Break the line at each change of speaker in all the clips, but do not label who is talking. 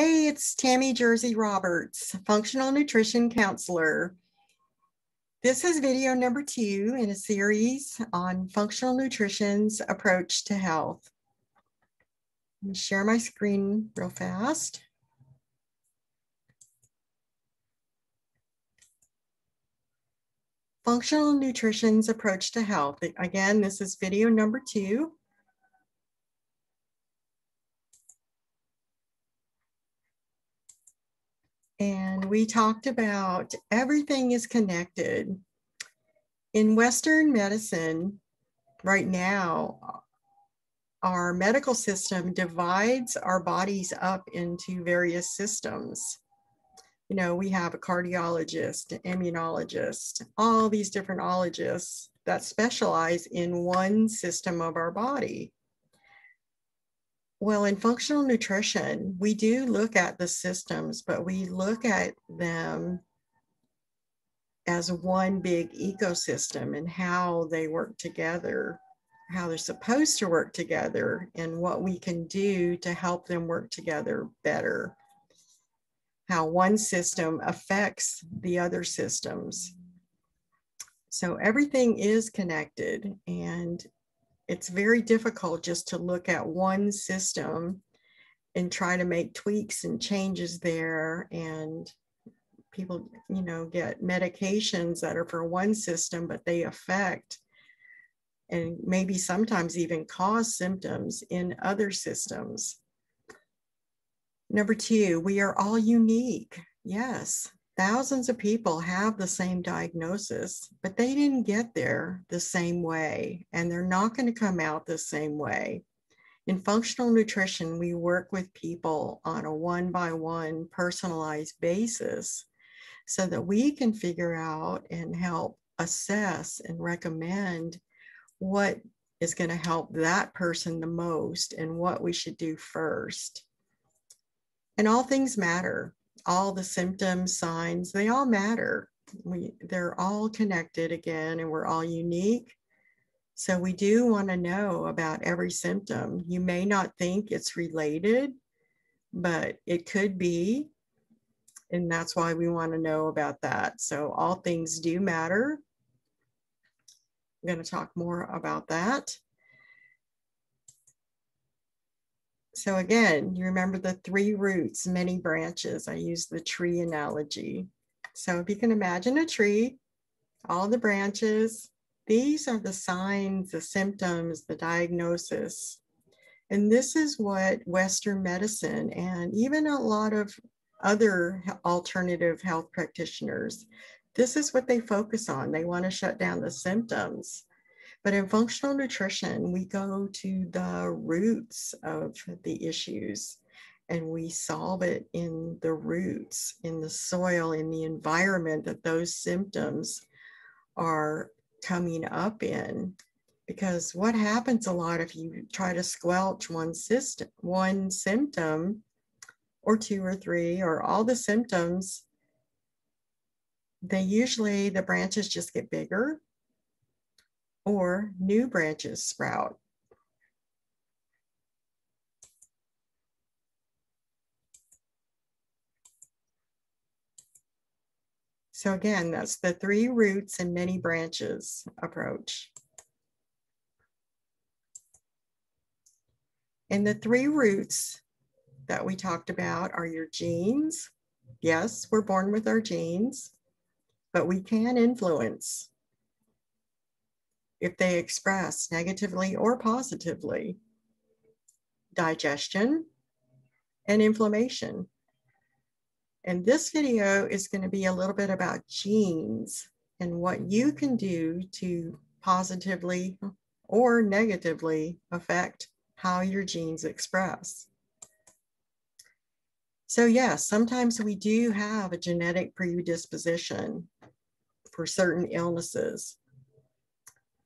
Hey, it's Tami Jersey Roberts, functional nutrition counselor. This is video number two in a series on functional nutrition's approach to health. Let me share my screen real fast. Functional nutrition's approach to health. Again, this is video number two. And we talked about everything is connected. In Western medicine, right now, our medical system divides our bodies up into various systems. You know, we have a cardiologist, immunologist, all these different ologists that specialize in one system of our body. Well, in functional nutrition, we do look at the systems, but we look at them as one big ecosystem and how they work together, how they're supposed to work together, and what we can do to help them work together better. How one system affects the other systems. So everything is connected, and it's very difficult just to look at one system and try to make tweaks and changes there and people you know get medications that are for one system but they affect and maybe sometimes even cause symptoms in other systems. Number two we are all unique. Yes Thousands of people have the same diagnosis, but they didn't get there the same way, and they're not going to come out the same way. In functional nutrition, we work with people on a one by one personalized basis so that we can figure out and help assess and recommend what is going to help that person the most and what we should do first. And all things matter all the symptoms, signs, they all matter. We, they're all connected again, and we're all unique. So we do want to know about every symptom. You may not think it's related, but it could be. And that's why we want to know about that. So all things do matter. I'm going to talk more about that. So again, you remember the three roots, many branches. I use the tree analogy. So if you can imagine a tree, all the branches, these are the signs, the symptoms, the diagnosis. And this is what Western medicine and even a lot of other alternative health practitioners, this is what they focus on. They want to shut down the symptoms. But in functional nutrition, we go to the roots of the issues and we solve it in the roots, in the soil, in the environment that those symptoms are coming up in. Because what happens a lot if you try to squelch one system, one symptom, or two or three, or all the symptoms, they usually the branches just get bigger or new branches sprout. So again, that's the three roots and many branches approach. And the three roots that we talked about are your genes. Yes, we're born with our genes, but we can influence if they express negatively or positively, digestion and inflammation. And this video is going to be a little bit about genes and what you can do to positively or negatively affect how your genes express. So yes, sometimes we do have a genetic predisposition for certain illnesses.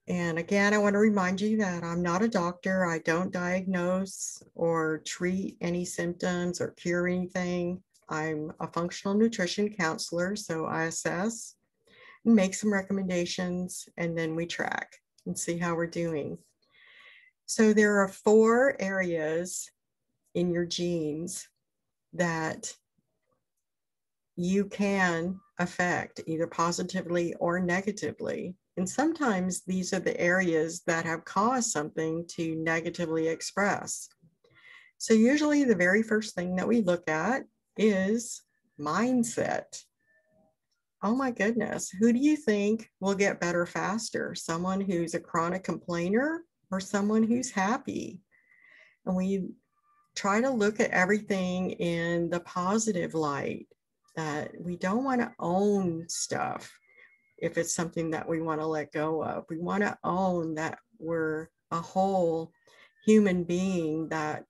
And again, I want to remind you that I'm not a doctor. I don't diagnose or treat any symptoms or cure anything. I'm a functional nutrition counselor, so I assess and make some recommendations, and then we track and see how we're doing. So there are four areas in your genes that you can affect either positively or negatively. And sometimes these are the areas that have caused something to negatively express. So, usually, the very first thing that we look at is mindset. Oh my goodness, who do you think will get better faster? Someone who's a chronic complainer or someone who's happy? And we try to look at everything in the positive light that we don't want to own stuff if it's something that we want to let go of. We want to own that we're a whole human being, that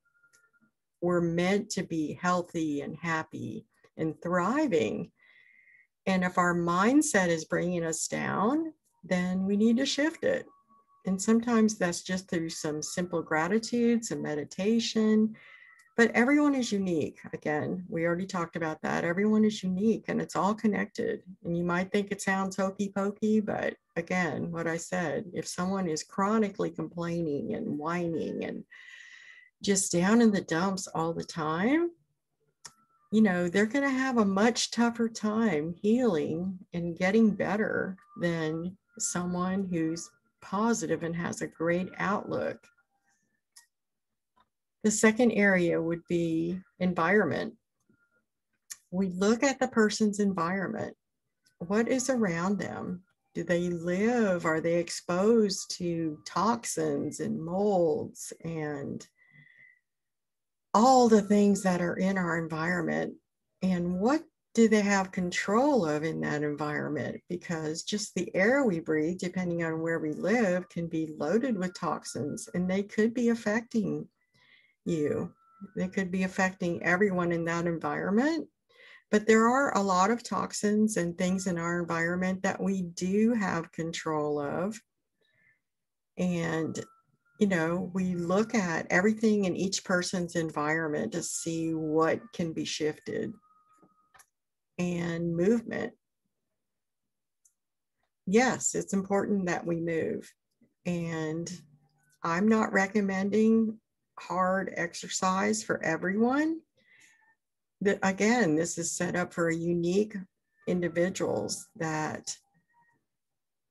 we're meant to be healthy and happy and thriving. And if our mindset is bringing us down, then we need to shift it. And sometimes that's just through some simple gratitude, some meditation, but everyone is unique. Again, we already talked about that. Everyone is unique and it's all connected. And you might think it sounds hokey pokey, but again, what I said, if someone is chronically complaining and whining and just down in the dumps all the time, you know, they're going to have a much tougher time healing and getting better than someone who's positive and has a great outlook the second area would be environment. We look at the person's environment. What is around them? Do they live? Are they exposed to toxins and molds and all the things that are in our environment? And what do they have control of in that environment? Because just the air we breathe, depending on where we live, can be loaded with toxins and they could be affecting you. It could be affecting everyone in that environment. But there are a lot of toxins and things in our environment that we do have control of. And, you know, we look at everything in each person's environment to see what can be shifted and movement. Yes, it's important that we move. And I'm not recommending hard exercise for everyone. That again, this is set up for unique individuals that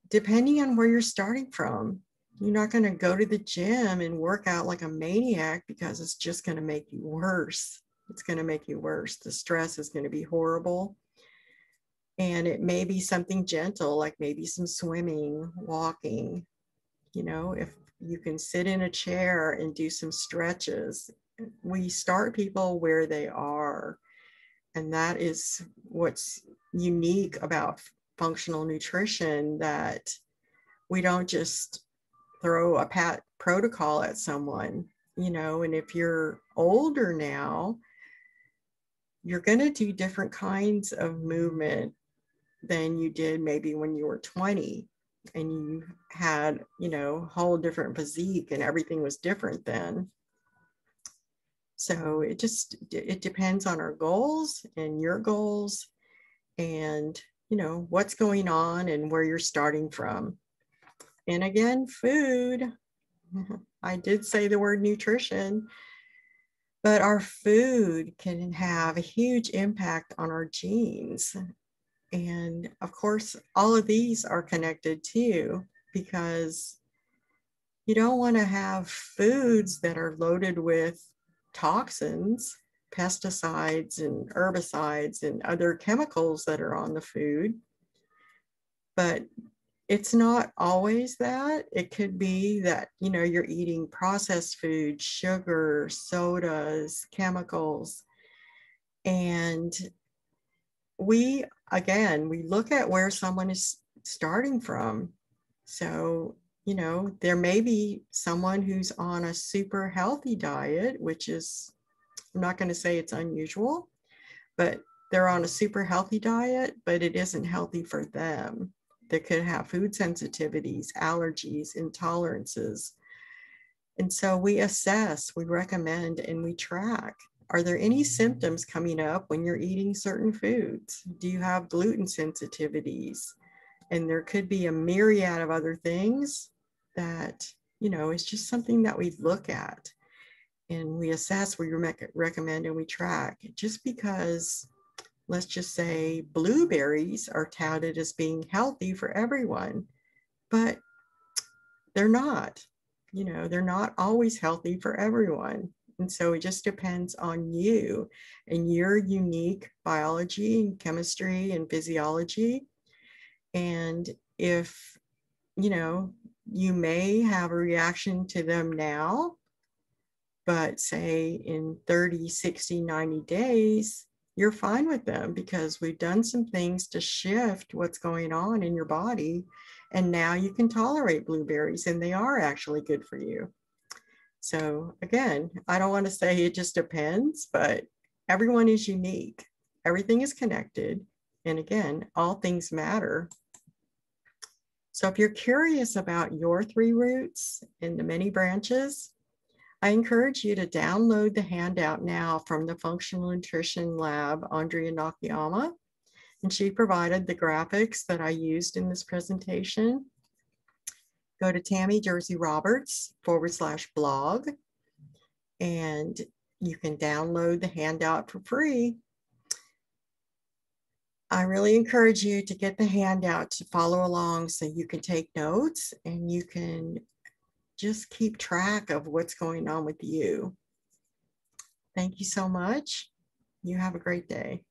depending on where you're starting from, you're not going to go to the gym and work out like a maniac because it's just going to make you worse. It's going to make you worse. The stress is going to be horrible. And it may be something gentle, like maybe some swimming, walking. You know, if you can sit in a chair and do some stretches. We start people where they are. And that is what's unique about functional nutrition that we don't just throw a pat protocol at someone, you know, and if you're older now, you're going to do different kinds of movement than you did maybe when you were 20 and you had, you know, whole different physique and everything was different then. So it just it depends on our goals and your goals and you know what's going on and where you're starting from. And again, food. I did say the word nutrition, but our food can have a huge impact on our genes and of course, all of these are connected too, because you don't want to have foods that are loaded with toxins, pesticides, and herbicides, and other chemicals that are on the food. But it's not always that. It could be that, you know, you're eating processed food, sugar, sodas, chemicals. And we again we look at where someone is starting from. So you know there may be someone who's on a super healthy diet which is i'm not going to say it's unusual but they're on a super healthy diet but it isn't healthy for them. They could have food sensitivities allergies intolerances. And so we assess we recommend and we track are there any symptoms coming up when you're eating certain foods? Do you have gluten sensitivities? And there could be a myriad of other things that, you know, it's just something that we look at. and we assess, we recommend, and we track. Just because, let's just say, blueberries are touted as being healthy for everyone, but they're not. You know, they're not always healthy for everyone. And so it just depends on you and your unique biology and chemistry and physiology. And if, you know, you may have a reaction to them now, but say in 30, 60, 90 days, you're fine with them because we've done some things to shift what's going on in your body. And now you can tolerate blueberries and they are actually good for you. So again, I don't want to say it just depends, but everyone is unique. Everything is connected. And again, all things matter. So if you're curious about your three roots and the many branches, I encourage you to download the handout now from the Functional Nutrition Lab, Andrea Nakayama. And she provided the graphics that I used in this presentation go to Tami Jersey Roberts forward slash blog and you can download the handout for free. I really encourage you to get the handout to follow along so you can take notes and you can just keep track of what's going on with you. Thank you so much. You have a great day.